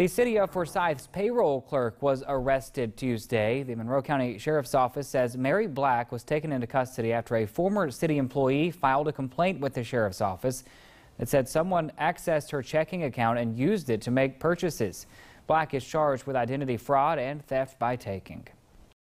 The city of Forsyth's payroll clerk was arrested Tuesday. The Monroe County Sheriff's Office says Mary Black was taken into custody after a former city employee filed a complaint with the Sheriff's Office that said someone accessed her checking account and used it to make purchases. Black is charged with identity fraud and theft by taking.